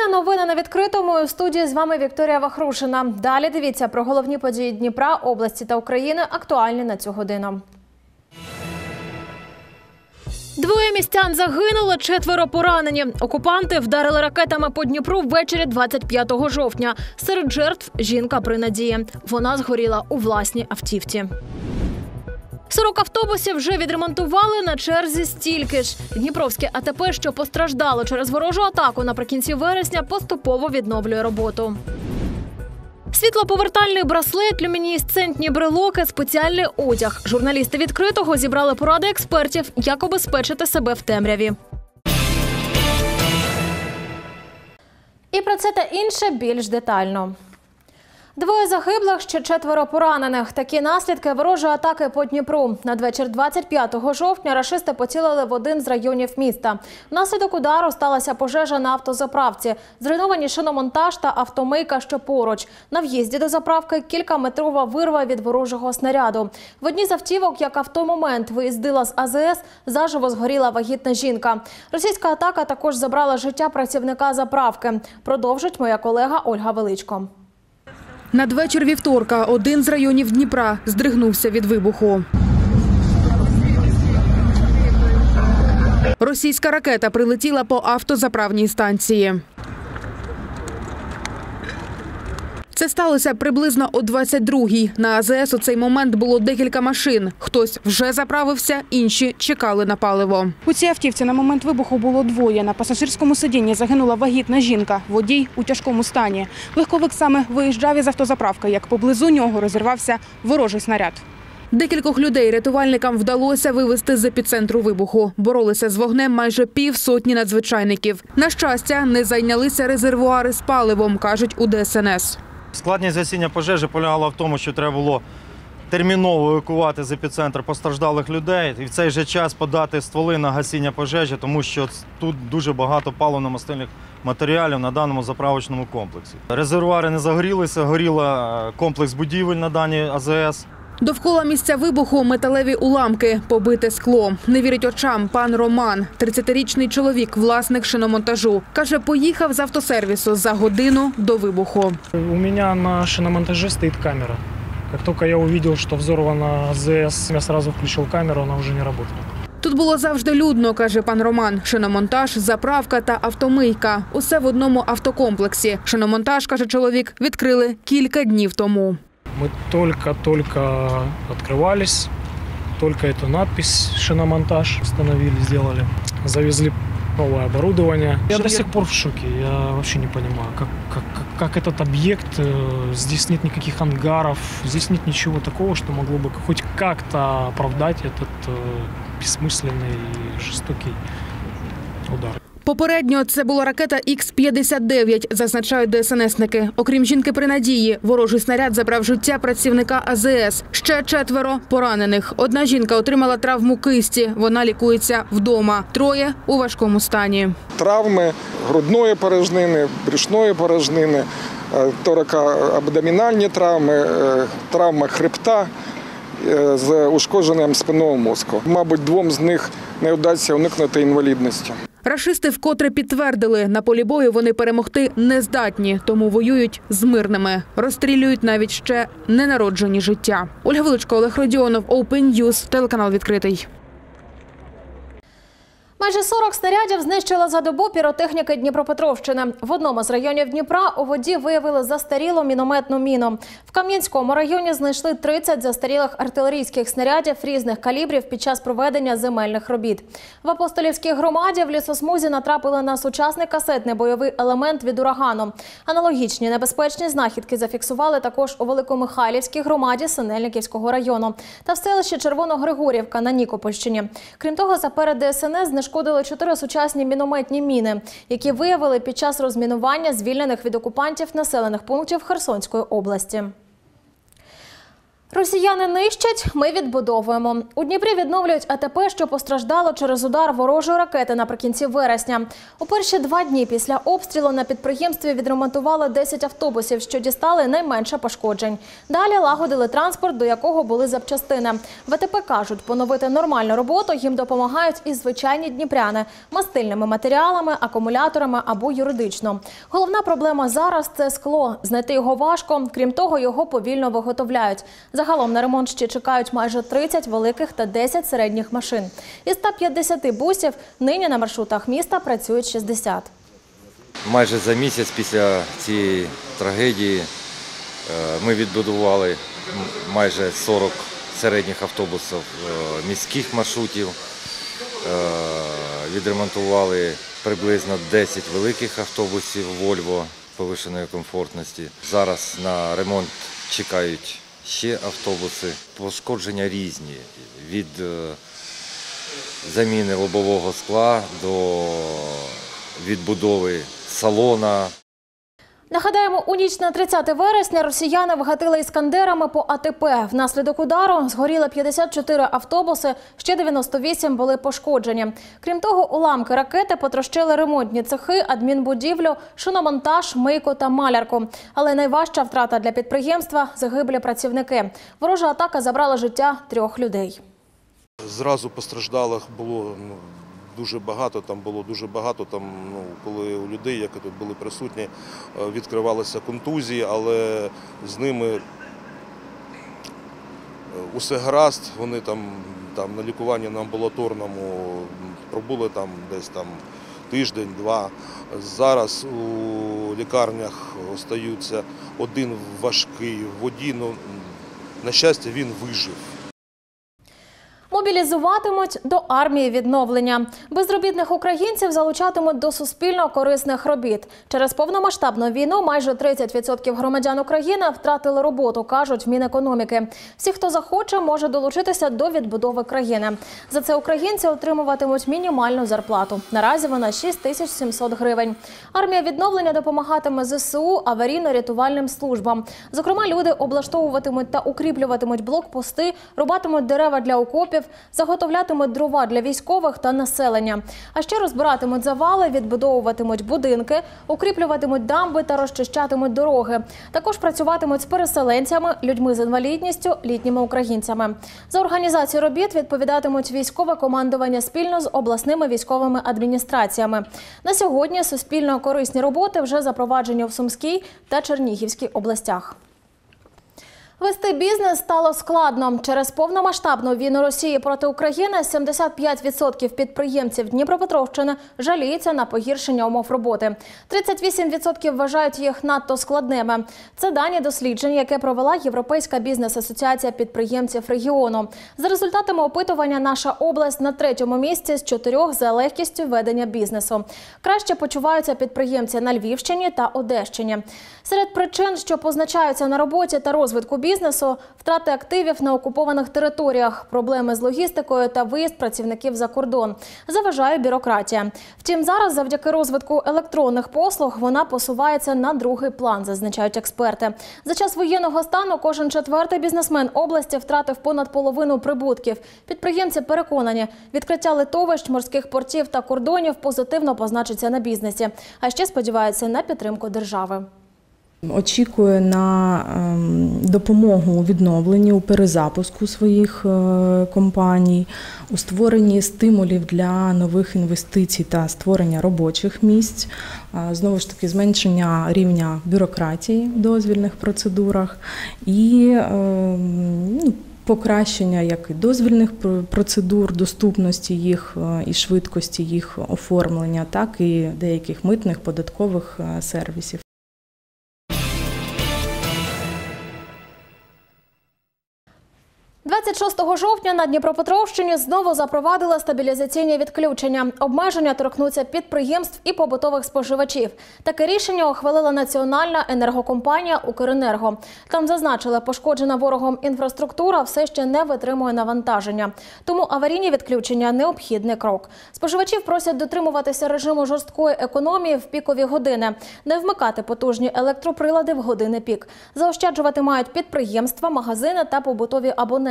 України новини на відкритому У студії з вами Вікторія Вахрушина. Далі дивіться про головні події Дніпра, області та України, актуальні на цю годину. Двоє містян загинули, четверо поранені. Окупанти вдарили ракетами по Дніпру ввечері 25 жовтня. Серед жертв жінка при надії. Вона згоріла у власній автівці. 40 автобусів вже відремонтували на черзі стільки ж. Дніпровське АТП, що постраждало через ворожу атаку наприкінці вересня, поступово відновлює роботу. Світлоповертальний браслет, люмінесцентні брелоки, спеціальний одяг. Журналісти відкритого зібрали поради експертів, як обезпечити себе в темряві. І про це та інше більш детально. Двоє загиблих, ще четверо поранених. Такі наслідки ворожої атаки по Дніпру. Надвечір 25 жовтня рашисти поцілили в один з районів міста. Внаслідок удару сталася пожежа на автозаправці. Зруйновані шиномонтаж та автомийка, що поруч. На в'їзді до заправки кількаметрова вирва від ворожого снаряду. В одній з автівок, яка в той момент виїздила з АЗС, заживо згоріла вагітна жінка. Російська атака також забрала життя працівника заправки. Продовжить моя колега Ольга Величко. Надвечір вівторка один з районів Дніпра здригнувся від вибуху. Російська ракета прилетіла по автозаправній станції. Це сталося приблизно о 22-й. На АЗС у цей момент було декілька машин. Хтось вже заправився, інші чекали на паливо. У цій автівці на момент вибуху було двоє. На пасажирському сидінні загинула вагітна жінка, водій у тяжкому стані. Легковик саме виїжджав із автозаправки, як поблизу нього розірвався ворожий снаряд. Декількох людей рятувальникам вдалося вивезти з епіцентру вибуху. Боролися з вогнем майже півсотні надзвичайників. На щастя, не зайнялися резервуари з паливом, кажуть у ДСНС. Складність гасіння пожежі полягала в тому, що треба було терміново евакувати з епіцентру постраждалих людей і в цей же час подати стволи на гасіння пожежі, тому що тут дуже багато паливно-мастильних матеріалів на даному заправочному комплексі. Резервуари не загорілися, горіла е, комплекс будівель на даній АЗС. Довкола місця вибуху металеві уламки, побите скло. Не вірить очам пан Роман, 30-річний чоловік, власник шиномонтажу. Каже, поїхав з автосервісу за годину до вибуху. У меня на шиномонтаже стоит камера. Как только я увидел, что взорвана АЗС, я сразу включил камеру, она уже не работала. Тут було завжди людно, каже пан Роман. Шиномонтаж, заправка та автомийка. Усе в одному автокомплексі. Шиномонтаж, каже чоловік, відкрили кілька днів тому. Мы только-только открывались, только эту надпись «Шиномонтаж» установили, сделали. Завезли новое оборудование. Я до сих пор в шоке. Я вообще не понимаю, как, как, как, этот объект, э, здесь нет никаких ангаров, здесь нет ничего такого, что могло бы хоть как-то оправдать этот э, бессмысленный и жестокий удар. Попередньо це була ракета Х-59, зазначають ДСНСники. Окрім жінки при надії, ворожий снаряд забрав життя працівника АЗС. Ще четверо поранених. Одна жінка отримала травму кисті. Вона лікується вдома. Троє у важкому стані. травми грудної порожнини, брюшної порожнини, е, торакоабдомінальні травми, е, травма хребта е, з ушкодженням спинного мозку. Мабуть, двом з них не вдасться уникнути інвалідності. Рашисти вкотре підтвердили, на полі бою вони перемогти не здатні, тому воюють з мирними. Розстрілюють навіть ще ненароджені життя. Ольга Величко, Олег Родіонов, Open News, телеканал відкритий. Майже 40 снарядів знищила за добу піротехніки Дніпропетровщини. В одному з районів Дніпра у воді виявили застарілу мінометну міну. В Кам'янському районі знайшли 30 застарілих артилерійських снарядів різних калібрів під час проведення земельних робіт. В апостолівській громаді в лісосмузі натрапили на сучасний касетний бойовий елемент від урагану. Аналогічні небезпечні знахідки зафіксували також у Великомихайлівській громаді Синельниківського району та в селищі Червоногригорівка на Нікопольщині. Крім того, за перед ДСНС знешкодили чотири сучасні мінометні міни, які виявили під час розмінування звільнених від окупантів населених пунктів Херсонської області. Росіяни нищать, ми відбудовуємо. У Дніпрі відновлюють АТП, що постраждало через удар ворожої ракети наприкінці вересня. У перші два дні після обстрілу на підприємстві відремонтували 10 автобусів, що дістали найменше пошкоджень. Далі лагодили транспорт, до якого були запчастини. В АТП кажуть, поновити нормальну роботу їм допомагають і звичайні дніпряни мастильними матеріалами, акумуляторами або юридично. Головна проблема зараз це скло. Знайти його важко. Крім того, його повільно виготовляють. Загалом на ремонт ще чекають майже 30 великих та 10 середніх машин. Із 150 бусів нині на маршрутах міста працюють 60. Майже за місяць після цієї трагедії е, ми відбудували майже 40 середніх автобусів е, міських маршрутів, е, відремонтували приблизно 10 великих автобусів Volvo повишеної комфортності. Зараз на ремонт чекають ще автобуси. Пошкодження різні від е, заміни лобового скла до відбудови салона. Нагадаємо, у ніч на 30 вересня росіяни вгатили іскандерами по АТП. Внаслідок удару згоріли 54 автобуси, ще 98 були пошкоджені. Крім того, уламки ракети потрощили ремонтні цехи, адмінбудівлю, шиномонтаж, мийку та малярку. Але найважча втрата для підприємства загиблі працівники. Ворожа атака забрала життя трьох людей. Зразу постраждалих було ну, дуже багато. Там було дуже багато. Там, ну, коли у людей, які тут були присутні, е, відкривалися контузії, але з ними е, усе гаразд. Вони там, там на лікуванні на амбулаторному пробули там десь там тиждень-два. Зараз у лікарнях остаються один важкий в воді. Ну, на щастя, він вижив. Мобілізуватимуть до армії відновлення. Безробітних українців залучатимуть до суспільно корисних робіт. Через повномасштабну війну майже 30% громадян України втратили роботу, кажуть в Мінекономіки. Всі, хто захоче, може долучитися до відбудови країни. За це українці отримуватимуть мінімальну зарплату. Наразі вона 6 тисяч 700 гривень. Армія відновлення допомагатиме ЗСУ аварійно-рятувальним службам. Зокрема, люди облаштовуватимуть та укріплюватимуть блокпости, рубатимуть дерева для окопів, заготовлятимуть дрова для військових та населення. А ще розбиратимуть завали, відбудовуватимуть будинки, укріплюватимуть дамби та розчищатимуть дороги. Також працюватимуть з переселенцями, людьми з інвалідністю, літніми українцями. За організацію робіт відповідатимуть військове командування спільно з обласними військовими адміністраціями. На сьогодні суспільно корисні роботи вже запроваджені в Сумській та Чернігівській областях. Вести бізнес стало складно. Через повномасштабну війну Росії проти України 75% підприємців Дніпропетровщини жаліються на погіршення умов роботи. 38% вважають їх надто складними. Це дані досліджень, яке провела Європейська бізнес-асоціація підприємців регіону. За результатами опитування, наша область на третьому місці з чотирьох за легкістю ведення бізнесу. Краще почуваються підприємці на Львівщині та Одещині. Серед причин, що позначаються на роботі та розвитку бізнесу, втрати активів на окупованих територіях, проблеми з логістикою та виїзд працівників за кордон. Заважає бюрократія. Втім, зараз завдяки розвитку електронних послуг вона посувається на другий план, зазначають експерти. За час воєнного стану кожен четвертий бізнесмен області втратив понад половину прибутків. Підприємці переконані, відкриття литовищ, морських портів та кордонів позитивно позначиться на бізнесі. А ще сподіваються на підтримку держави. Очікує на ем, допомогу у відновленні, у перезапуску своїх е, компаній, у створенні стимулів для нових інвестицій та створення робочих місць, знову ж таки, зменшення рівня бюрократії в дозвільних процедурах і ем, ну, покращення як і дозвільних процедур, доступності їх е, і швидкості їх оформлення, так і деяких митних податкових е, сервісів. 26 жовтня на Дніпропетровщині знову запровадили стабілізаційні відключення. Обмеження торкнуться підприємств і побутових споживачів. Таке рішення ухвалила національна енергокомпанія Укренерго. Там зазначили, пошкоджена ворогом інфраструктура все ще не витримує навантаження. Тому аварійні відключення необхідний крок. Споживачів просять дотримуватися режиму жорсткої економії в пікові години, не вмикати потужні електроприлади в години пік. Заощаджувати мають підприємства, магазини та побутові абоненти.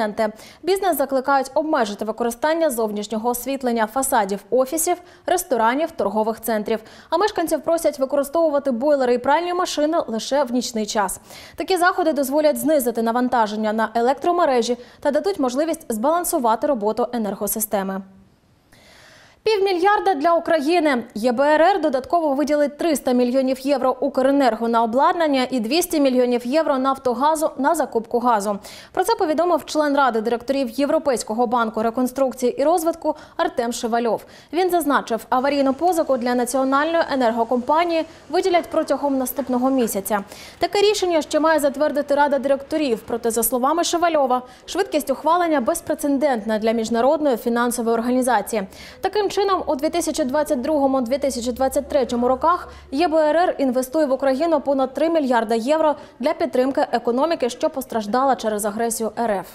Бізнес закликають обмежити використання зовнішнього освітлення фасадів офісів, ресторанів, торгових центрів. А мешканців просять використовувати бойлери і пральні машини лише в нічний час. Такі заходи дозволять знизити навантаження на електромережі та дадуть можливість збалансувати роботу енергосистеми. Півмільярда для України. ЄБРР додатково виділить 300 мільйонів євро Укренерго на обладнання і 200 мільйонів євро Нафтогазу на закупку газу. Про це повідомив член ради директорів Європейського банку реконструкції і розвитку Артем Шевальов. Він зазначив, аварійну позику для національної енергокомпанії виділять протягом наступного місяця. Таке рішення ще має затвердити рада директорів. Проте, за словами Шевальова, швидкість ухвалення безпрецедентна для міжнародної фінансової організації. Таким чином, у 2022-2023 роках ЄБРР інвестує в Україну понад 3 мільярда євро для підтримки економіки, що постраждала через агресію РФ.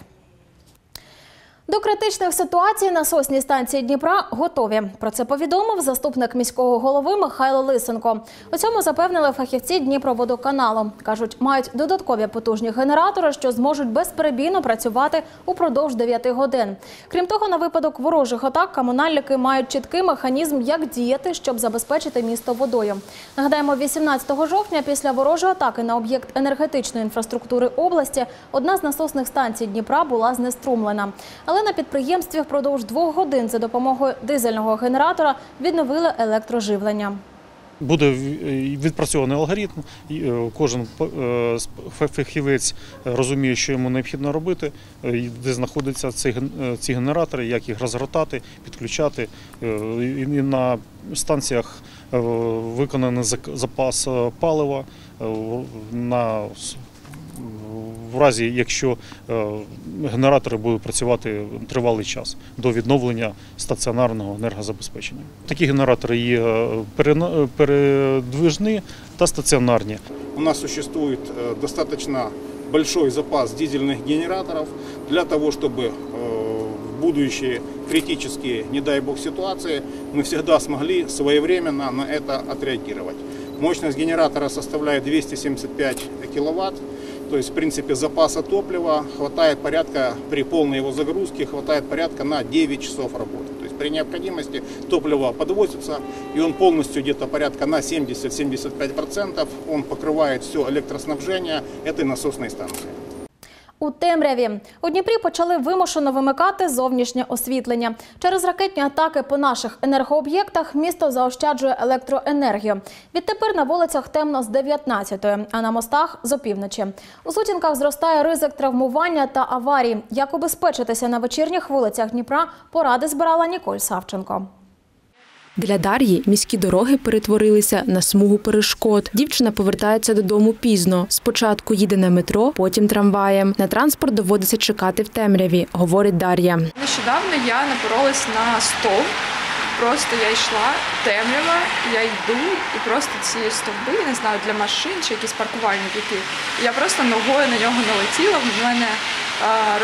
До критичних ситуацій насосній станції Дніпра готові. Про це повідомив заступник міського голови Михайло Лисенко. У цьому запевнили фахівці Дніпроводоканалу. Кажуть, мають додаткові потужні генератори, що зможуть безперебійно працювати упродовж 9 годин. Крім того, на випадок ворожих атак комунальники мають чіткий механізм, як діяти, щоб забезпечити місто водою. Нагадаємо, 18 жовтня після ворожої атаки на об'єкт енергетичної інфраструктури області одна з насосних станцій Дніпра була знеструмлена. Але на підприємстві впродовж двох годин за допомогою дизельного генератора відновили електроживлення. Буде відпрацьований алгоритм. е, Кожен е, фахівець розуміє, що йому необхідно робити, е, де знаходяться ці, ген- е, ці генератори, як їх розгортати, підключати. Е, І на станціях е, виконаний запас е, палива е, на в разі, якщо е, генератори будуть працювати тривалий час до відновлення стаціонарного енергозабезпечення. Такі генератори є е, перена- передвижні та стаціонарні. У нас существует э, достаточно большой запас дизельных генераторов для того, чтобы э, в будущие критические, не дай бог, ситуации мы всегда смогли своевременно на это отреагировать. Мощность генератора составляет 275 киловатт. То есть, в принципе, запаса топлива хватает порядка, при полной его загрузке, хватает порядка на 9 часов работы. То есть, при необходимости топливо подвозится, и он полностью где-то порядка на 70-75% он покрывает все электроснабжение этой насосной станции. У темряві у Дніпрі почали вимушено вимикати зовнішнє освітлення. Через ракетні атаки по наших енергооб'єктах місто заощаджує електроенергію. Відтепер на вулицях темно з 19-ї, а на мостах з опівночі. У сутінках зростає ризик травмування та аварій. Як убезпечитися на вечірніх вулицях Дніпра, поради збирала Ніколь Савченко. Для Дар'ї міські дороги перетворилися на смугу перешкод. Дівчина повертається додому пізно. Спочатку їде на метро, потім трамваєм. На транспорт доводиться чекати в темряві, говорить Дар'я. Нещодавно я напоролась на стовп. Просто я йшла темрява, я йду, і просто ці стовби, не знаю, для машин чи якісь паркувальні які. Я просто ногою на нього налетіла. В мене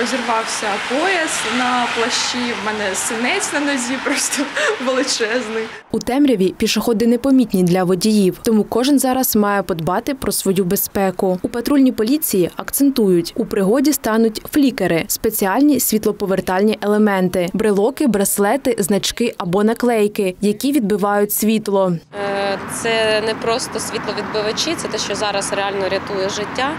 розірвався пояс на плащі, в мене синець на нозі, просто величезний. У темряві пішоходи непомітні для водіїв, тому кожен зараз має подбати про свою безпеку. У патрульній поліції акцентують, у пригоді стануть флікери, спеціальні світлоповертальні елементи, брелоки, браслети, значки або наклейки, які відбивають світло. Е, Це не просто світловідбивачі, це те, що зараз реально рятує життя.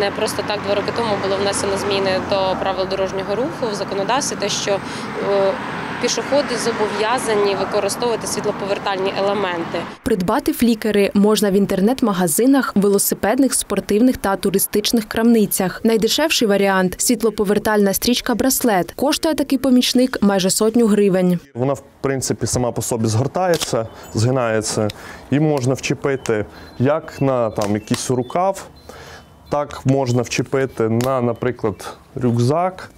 Не просто так два роки тому було внесено зміни до правил дорожнього руху в законодавстві, те, що е, пішоходи зобов'язані використовувати світлоповертальні елементи. Придбати флікери можна в інтернет-магазинах, велосипедних, спортивних та туристичних крамницях. Найдешевший варіант світлоповертальна стрічка браслет. Коштує такий помічник майже сотню гривень. Вона, в принципі, сама по собі згортається, згинається, і можна вчепити як на там, якийсь рукав, так можна вчепити на, наприклад, рюкзак.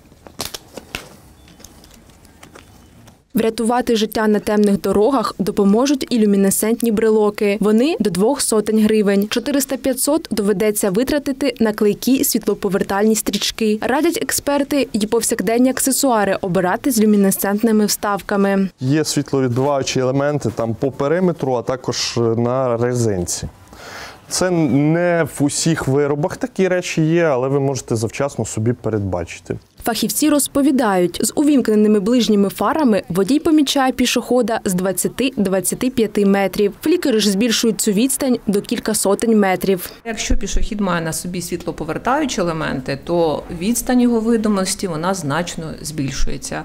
Врятувати життя на темних дорогах допоможуть і люмінесцентні брелоки. Вони до двох сотень гривень. 400-500 доведеться витратити на клейкі світлоповертальні стрічки. Радять експерти і повсякденні аксесуари обирати з люмінесцентними вставками. Є світловідбиваючі елементи там по периметру, а також на резинці. Це не в усіх виробах такі речі є, але ви можете завчасно собі передбачити. Фахівці розповідають, з увімкненими ближніми фарами водій помічає пішохода з 20-25 метрів. Флікери ж збільшують цю відстань до кілька сотень метрів. Якщо пішохід має на собі світлоповертаючі елементи, то відстань його видимості вона значно збільшується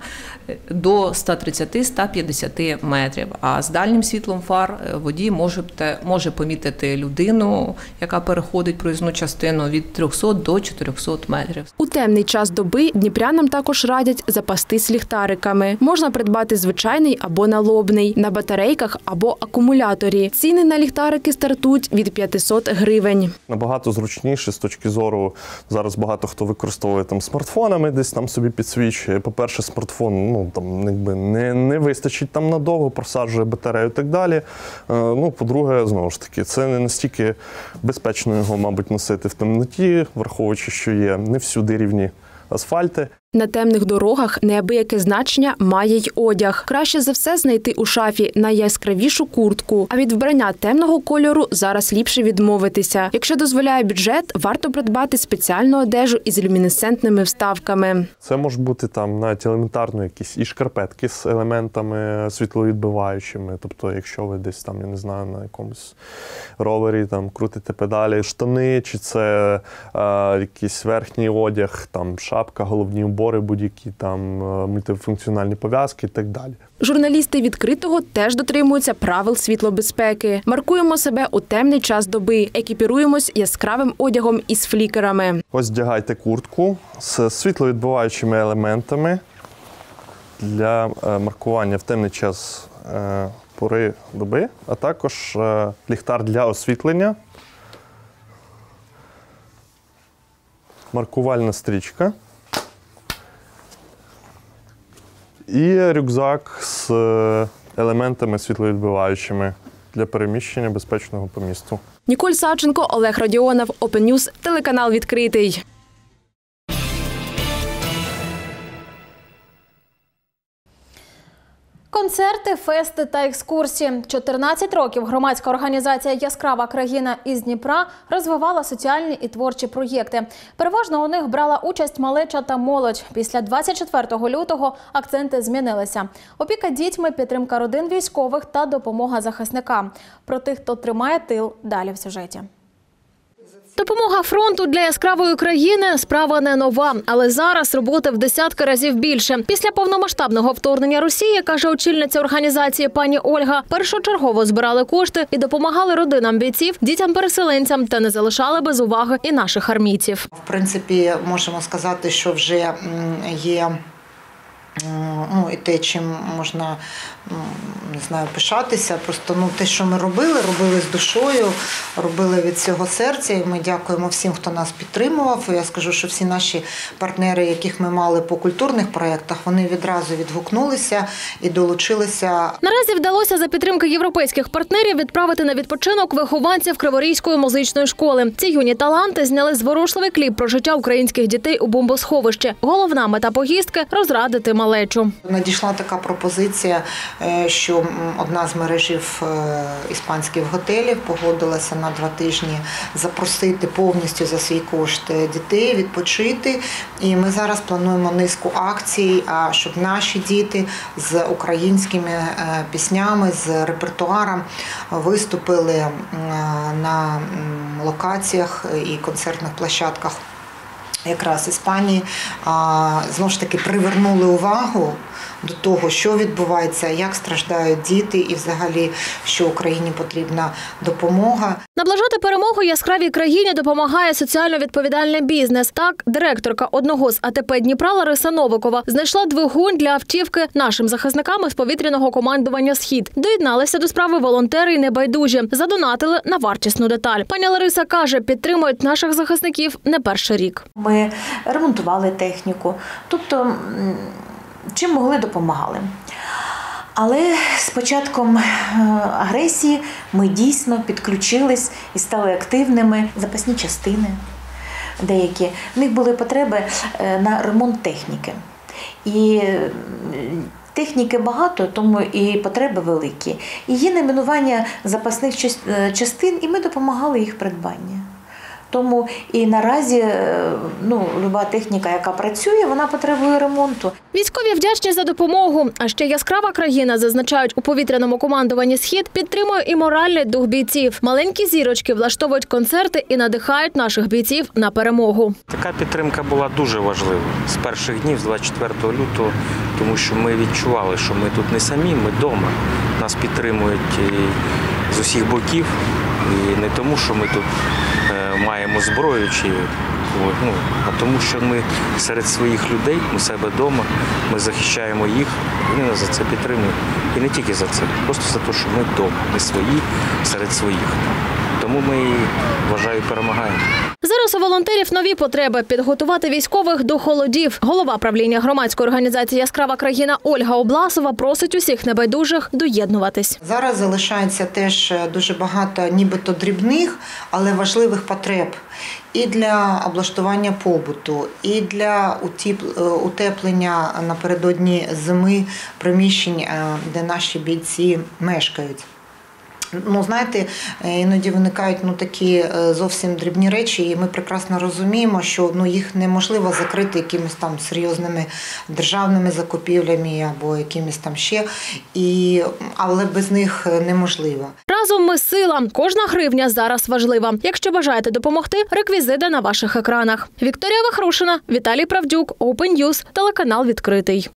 до 130-150 метрів. А з дальнім світлом фар е, водій може, може помітити людину, яка переходить проїзну частину від 300 до 400 метрів. У темний час доби дніпрянам також радять запастись ліхтариками. Можна придбати звичайний або налобний, на батарейках або акумуляторі. Ціни на ліхтарики стартують від 500 гривень. Набагато зручніше з точки зору зараз багато хто використовує там смартфонами, десь там собі підсвічує. По-перше, смартфон ну там якби не, не вистачить там надовго, просаджує батарею і так далі. Е, ну, по-друге, знову ж таки, це не настільки безпечно його, мабуть, носити в темноті, враховуючи, що є не всюди рівні асфальти. На темних дорогах неабияке значення має й одяг. Краще за все знайти у шафі найяскравішу куртку. А від вбрання темного кольору зараз ліпше відмовитися. Якщо дозволяє бюджет, варто придбати спеціальну одежу із люмінесцентними вставками. Це може бути там навіть елементарно якісь і шкарпетки з елементами світловідбиваючими. Тобто, якщо ви десь там, я не знаю, на якомусь ровері там крутите педалі, штани, чи це е, якийсь верхній одяг, там шапка, головні убори будь-які, там е, мультифункціональні пов'язки і так далі. Журналісти відкритого теж дотримуються правил світлобезпеки. Маркуємо себе у темний час доби, екіпіруємось яскравим одягом із флікерами. Ось вдягайте куртку з світловідбиваючими елементами для е, маркування в темний час е, пори доби, а також ліхтар для освітлення, маркувальна стрічка і рюкзак з е, елементами світловідбиваючими для переміщення безпечного по місту. Ніколь Савченко, Олег Радіонов, Open News, телеканал відкритий. Концерти, фести та екскурсії. 14 років громадська організація Яскрава країна із Дніпра розвивала соціальні і творчі проєкти. Переважно у них брала участь малеча та молодь. Після 24 лютого акценти змінилися. Опіка дітьми, підтримка родин військових та допомога захисникам. Про тих, хто тримає тил, далі в сюжеті. Допомога фронту для яскравої країни справа не нова, але зараз роботи в десятки разів більше. Після повномасштабного вторгнення Росії, каже очільниця організації пані Ольга, першочергово збирали кошти і допомагали родинам бійців, дітям-переселенцям та не залишали без уваги і наших армійців. В принципі, можемо сказати, що вже є ну, і те, чим можна не знаю, пишатися. Просто ну, те, що ми робили, робили з душою, робили від цього серця. І ми дякуємо всім, хто нас підтримував. Я скажу, що всі наші партнери, яких ми мали по культурних проєктах, вони відразу відгукнулися і долучилися Наразі вдалося за підтримки європейських партнерів відправити на відпочинок вихованців Криворізької музичної школи. Ці юні таланти зняли зворушливий кліп про життя українських дітей у бомбосховищі. Головна мета поїздки розрадити малечу. Надійшла така пропозиція, е, що одна з мережів е, іспанських готелів погодилася на два тижні запросити повністю за свій кошт е, дітей відпочити. І ми зараз плануємо низку акцій, щоб наші діти з українськими піснями, з репертуаром виступили на локаціях і концертних площадках якраз Іспанії знову ж таки привернули увагу до того, що відбувається, як страждають діти, і взагалі, що Україні потрібна допомога. Наближати перемогу яскравій країні допомагає соціально відповідальний бізнес. Так, директорка одного з АТП Дніпра Лариса Новикова знайшла двигун для автівки нашим захисникам із повітряного командування Схід. Доєдналися до справи волонтери й небайдужі. Задонатили на вартісну деталь. Пані Лариса каже, підтримують наших захисників не перший рік. Ми ремонтували техніку, тобто чим могли допомагали. Але з початком е, агресії ми дійсно підключились і стали активними. Запасні частини деякі. В них були потреби е, на ремонт техніки. І е, техніки багато, тому і потреби великі. І є найменування запасних частин, і ми допомагали їх придбанні. Тому і наразі е, ну, люба техніка, яка працює, вона потребує ремонту. Військові вдячні за допомогу. А ще яскрава країна зазначають у повітряному командуванні Схід підтримує і моральний дух бійців. Маленькі зірочки влаштовують концерти і надихають наших бійців на перемогу. Така підтримка була дуже важлива з перших днів, з 24 лютого, тому що ми відчували, що ми тут не самі, ми вдома. Нас підтримують з усіх боків. І не тому, що ми тут е, маємо зброю, чи, ну, а тому, що ми серед своїх людей, у себе вдома, ми захищаємо їх, вони нас за це підтримують. І не тільки за це, просто за те, що ми вдома, ми свої серед своїх. Тому ми вважаю перемагаємо. Зараз у волонтерів нові потреби підготувати військових до холодів. Голова правління громадської організації Яскрава країна Ольга Обласова просить усіх небайдужих доєднутись. Зараз залишається теж дуже багато нібито дрібних, але важливих потреб і для облаштування побуту, і для е, утеплення напередодні зими приміщень, е, де наші бійці мешкають. Ну, знаєте, е, іноді виникають ну, такі е, зовсім дрібні речі, і ми прекрасно розуміємо, що ну, їх неможливо закрити якимись там серйозними державними закупівлями або якимись там ще, і, але без них е, неможливо. Разом ми сила. Кожна гривня зараз важлива. Якщо бажаєте допомогти, реквізити на ваших екранах. Вікторія Вахрушина, Віталій Правдюк, Open News, телеканал відкритий.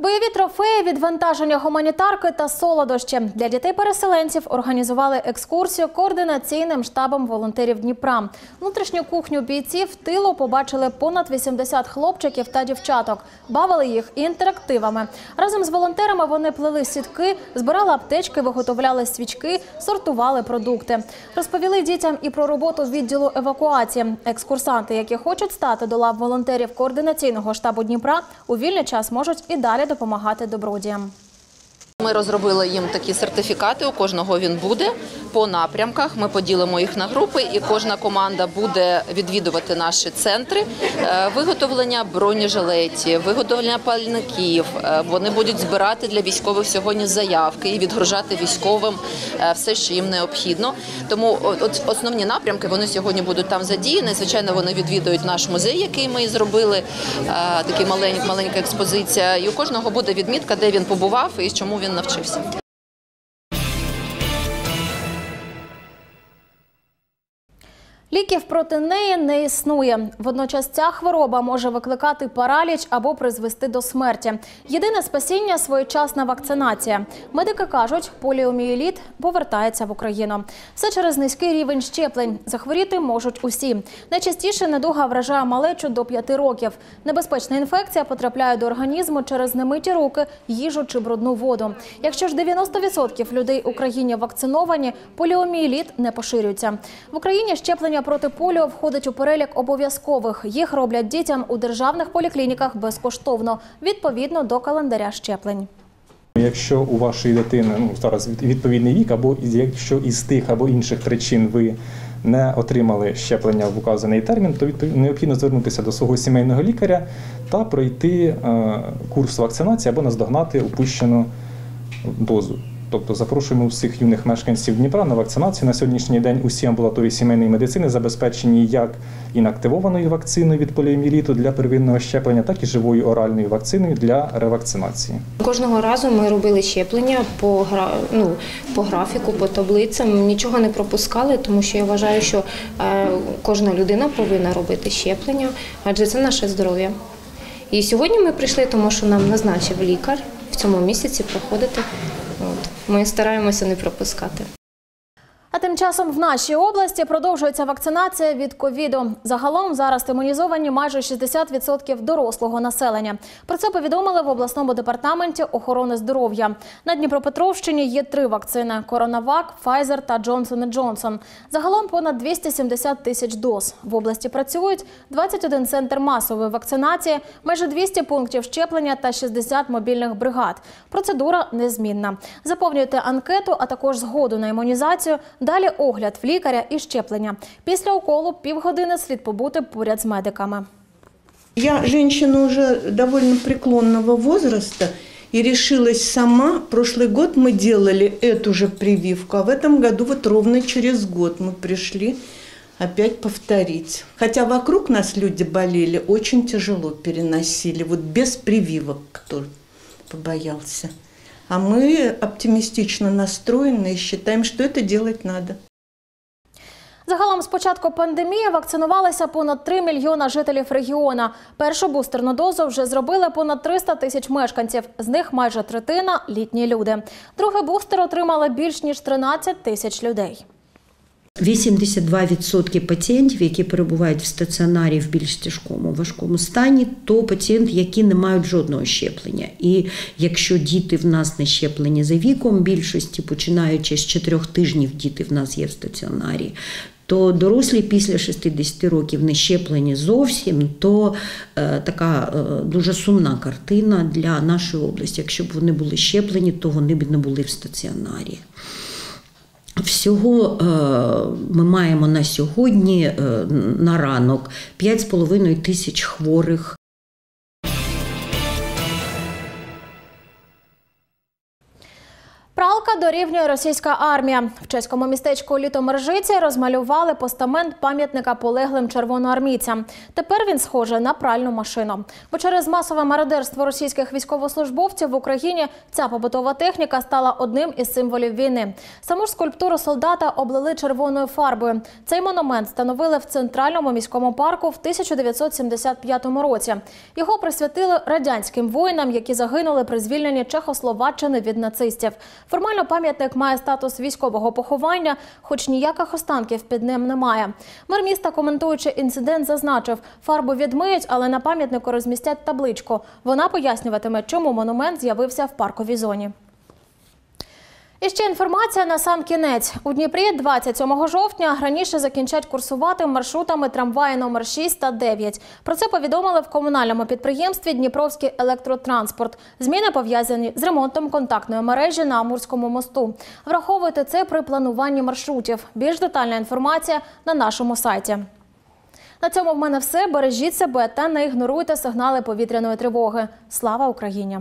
Бойові трофеї, відвантаження гуманітарки та солодощі для дітей-переселенців організували екскурсію координаційним штабом волонтерів Дніпра. Внутрішню кухню бійців тилу побачили понад 80 хлопчиків та дівчаток. Бавили їх інтерактивами. Разом з волонтерами вони плели сітки, збирали аптечки, виготовляли свічки, сортували продукти. Розповіли дітям і про роботу відділу евакуації. Екскурсанти, які хочуть стати до лав волонтерів координаційного штабу Дніпра, у вільний час можуть і далі допомагати добродіям. Ми розробили їм такі сертифікати. У кожного він буде по напрямках. Ми поділимо їх на групи, і кожна команда буде відвідувати наші центри е, виготовлення бронежилетів, виготовлення пальників. Е, Вони будуть збирати для військових сьогодні заявки і відгружати військовим е, все, що їм необхідно. Тому основні напрямки вони сьогодні будуть там задіяні. Звичайно, вони відвідують наш музей, який ми зробили. Такий маленька експозиція. І у кожного буде відмітка, де він побував і чому він навчився. Ліків проти неї не існує. Водночас ця хвороба може викликати параліч або призвести до смерті. Єдине спасіння своєчасна вакцинація. Медики кажуть, поліомієліт повертається в Україну. Все через низький рівень щеплень. Захворіти можуть усі. Найчастіше недуга вражає малечу до 5 років. Небезпечна інфекція потрапляє до організму через немиті руки, їжу чи брудну воду. Якщо ж 90% людей у країні вакциновані, поліомієліт не поширюється. В Україні щеплення проти поліо входить у перелік обов'язкових. Їх роблять дітям у державних поліклініках безкоштовно, відповідно до календаря щеплень. Якщо у вашої дитини ну зараз відповідний вік, або якщо із тих або інших причин ви не отримали щеплення в указаний термін, то необхідно звернутися до свого сімейного лікаря та пройти е, курс вакцинації або наздогнати упущену дозу. Тобто запрошуємо всіх юних мешканців Дніпра на вакцинацію. На сьогоднішній день усі амбулаторії сімейної медицини забезпечені як інактивованою вакциною від поліоміеліту для первинного щеплення, так і живою оральною вакциною для ревакцинації. Кожного разу ми робили щеплення по ну, по графіку, по таблицям. Нічого не пропускали, тому що я вважаю, що е, кожна людина повинна робити щеплення, адже це наше здоров'я. І сьогодні ми прийшли, тому що нам назначив лікар в цьому місяці проходити. Ми стараємося не пропускати. А тим часом в нашій області продовжується вакцинація від ковіду. Загалом зараз імунізовані майже 60% дорослого населення. Про це повідомили в обласному департаменті охорони здоров'я. На Дніпропетровщині є три вакцини: Коронавак, Pfizer та Johnson Johnson. Загалом понад 270 тисяч доз. В області працюють 21 центр масової вакцинації, майже 200 пунктів щеплення та 60 мобільних бригад. Процедура незмінна. Заповнюйте анкету, а також згоду на імунізацію. Далі огляд в лікаря і щеплення. Після уколу півгодини слід побути поряд з медиками. Я женщина уже довольно преклонного возраста и решилась сама. Прошлый год мы делали эту же прививку, а в этом году вот ровно через год мы пришли опять повторить. Хотя вокруг нас люди болели, очень тяжело переносили, вот без прививок, кто побоялся. А мы оптимистично настроены и считаем, что это делать надо. Загалом з початку пандемії вакцинувалися понад 3 мільйона жителів регіона. Першу бустерну дозу вже зробили понад 300 тисяч мешканців. З них майже третина – літні люди. Другий бустер отримали більш ніж 13 тисяч людей. 82% пацієнтів, які перебувають в стаціонарі в більш тяжкому важкому стані, то пацієнти, які не мають жодного щеплення. І якщо діти в нас не щеплені за віком, більшості починаючи з 4 тижнів, діти в нас є в стаціонарі. То дорослі після 60 років не щеплені зовсім, то е, така е, дуже сумна картина для нашої області. Якщо б вони були щеплені, то вони б не були в стаціонарі. Всього е, ми маємо на сьогодні е, на ранок 5,5 тисяч хворих. Пралка дорівнює російська армія. В чеському містечку Літомержиці розмалювали постамент пам'ятника полеглим червоноармійцям. Тепер він схожий на пральну машину. Бо через масове мародерство російських військовослужбовців в Україні ця побутова техніка стала одним із символів війни. Саму ж скульптуру солдата облили червоною фарбою. Цей монумент встановили в центральному міському парку в 1975 році. Його присвятили радянським воїнам, які загинули при звільненні Чехословаччини від нацистів. Формально пам'ятник має статус військового поховання, хоч ніяких останків під ним немає. Мер міста, коментуючи інцидент, зазначив, фарбу відмиють, але на пам'ятнику розмістять табличку. Вона пояснюватиме, чому монумент з'явився в парковій зоні. І ще інформація на сам кінець. У Дніпрі 27 жовтня раніше закінчать курсувати маршрутами трамваї номер 6 та 9. Про це повідомили в комунальному підприємстві Дніпровський електротранспорт. Зміни пов'язані з ремонтом контактної мережі на Амурському мосту. Враховуйте це при плануванні маршрутів. Більш детальна інформація на нашому сайті. На цьому в мене все. Бережіть себе та не ігноруйте сигнали повітряної тривоги. Слава Україні!